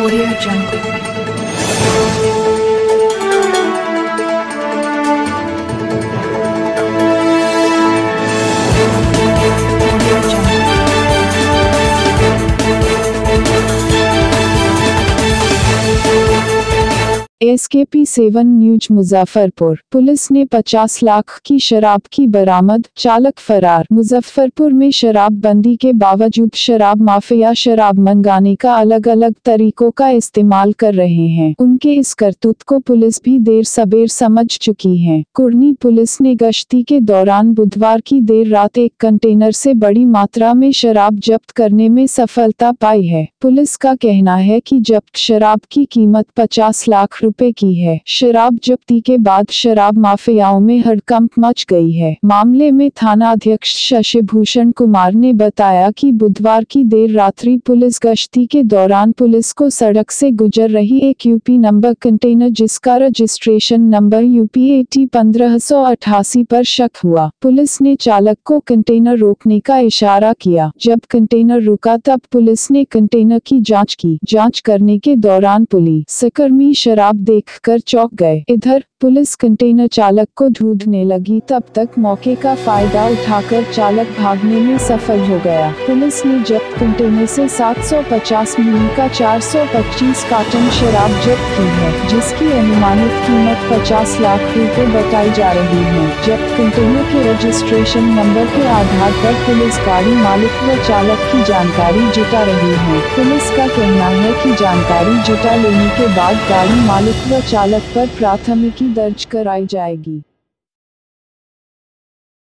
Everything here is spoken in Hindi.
Audio Jungle. SKP seven news Muzaffarpur. Police ने 50 लाख की शराब की बरामद, चालक फरार। मुजफ्फरपुर में शराब बंदी के बावजूद शराब माफिया शराब मंगाने का अलग अलग तरीकों का इस्तेमाल कर रहे हैं। उनके इस करतूत को पुलिस भी देर सबेर समझ चुकी है। कुर्नी पुलिस ने गश्ती के दौरान बुधवार की देर रात एक कंटेनर से बड़ी मात्रा में शराब जब्त करने में सफलता पाई है। पुलिस का कहना है की जब्त शराब की कीमत 50 लाख रुपए की है। शराब जब्ती के बाद शराब माफियाओं में हड़कंप मच गई है। मामले में थाना अध्यक्ष शशि भूषण कुमार ने बताया कि बुधवार की देर रात्रि पुलिस गश्ती के दौरान पुलिस को सड़क से गुजर रही एक यूपी नंबर कंटेनर जिसका रजिस्ट्रेशन नंबर यूपी एटी पंद्रह सौ अठासी पर शक हुआ। पुलिस ने चालक को कंटेनर रोकने का इशारा किया। जब कंटेनर रुका तब पुलिस ने कंटेनर की जाँच की। जाँच करने के दौरान पुलिस कर्मी शराब देखकर चौंक गए। इधर पुलिस कंटेनर चालक को ढूँढने लगी, तब तक मौके का फ़ायदा उठाकर चालक भागने में सफल हो गया। पुलिस ने जब्त कंटेनर से 750 मिली का 425 कार्टन शराब जब्त की है, जिसकी अनुमानित कीमत 50 लाख रुपए बताई जा रही है। जब्त कंटेनर के रजिस्ट्रेशन नंबर के आधार पर पुलिस गाड़ी मालिक व चालक की जानकारी जुटा रही है। पुलिस का कहना है कि जानकारी जुटा लेने के बाद गाड़ी मालिक व चालक पर प्राथमिकी दर्ज कराई जाएगी।